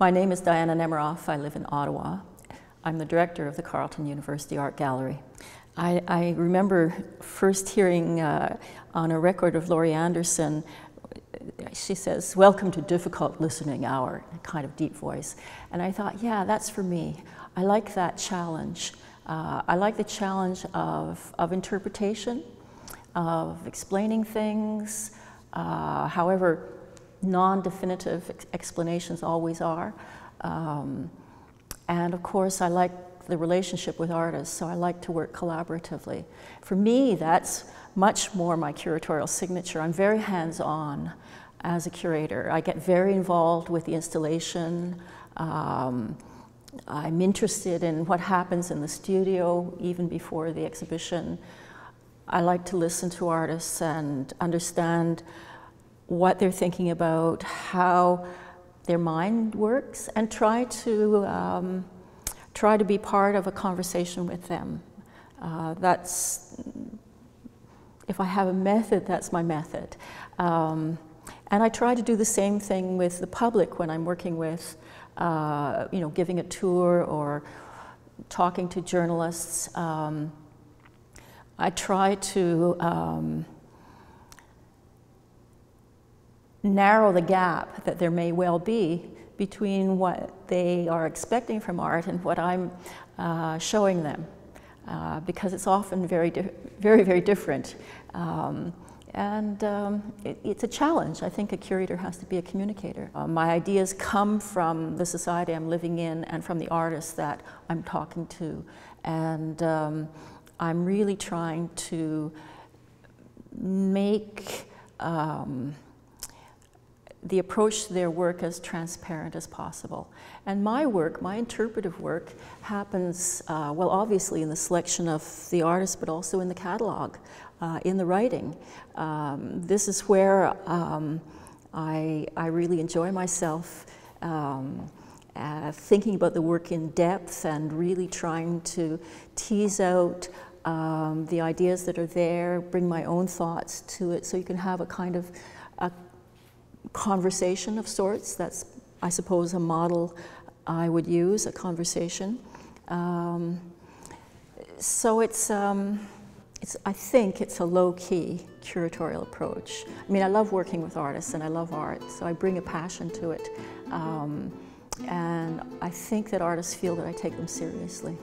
My name is Diana Nemiroff. I live in Ottawa. I'm the director of the Carleton University Art Gallery. I, I remember first hearing uh, on a record of Laurie Anderson, she says, Welcome to difficult listening hour, a kind of deep voice. And I thought, yeah, that's for me. I like that challenge. Uh, I like the challenge of, of interpretation, of explaining things, uh, however non-definitive ex explanations always are. Um, and of course, I like the relationship with artists, so I like to work collaboratively. For me, that's much more my curatorial signature. I'm very hands-on as a curator. I get very involved with the installation. Um, I'm interested in what happens in the studio even before the exhibition. I like to listen to artists and understand what they're thinking about, how their mind works, and try to um, try to be part of a conversation with them. Uh, that's if I have a method, that's my method. Um, and I try to do the same thing with the public when I'm working with, uh, you know, giving a tour or talking to journalists. Um, I try to um, narrow the gap that there may well be between what they are expecting from art and what I'm uh, showing them, uh, because it's often very, very, very different. Um, and um, it, it's a challenge. I think a curator has to be a communicator. Uh, my ideas come from the society I'm living in and from the artists that I'm talking to. And um, I'm really trying to make um, the approach to their work as transparent as possible. And my work, my interpretive work, happens, uh, well, obviously in the selection of the artist, but also in the catalog, uh, in the writing. Um, this is where um, I, I really enjoy myself. Um, uh, thinking about the work in depth and really trying to tease out um, the ideas that are there, bring my own thoughts to it so you can have a kind of a conversation of sorts. That's, I suppose, a model I would use, a conversation. Um, so it's, um, it's, I think it's a low-key curatorial approach. I mean, I love working with artists and I love art, so I bring a passion to it. Um, and I think that artists feel that I take them seriously.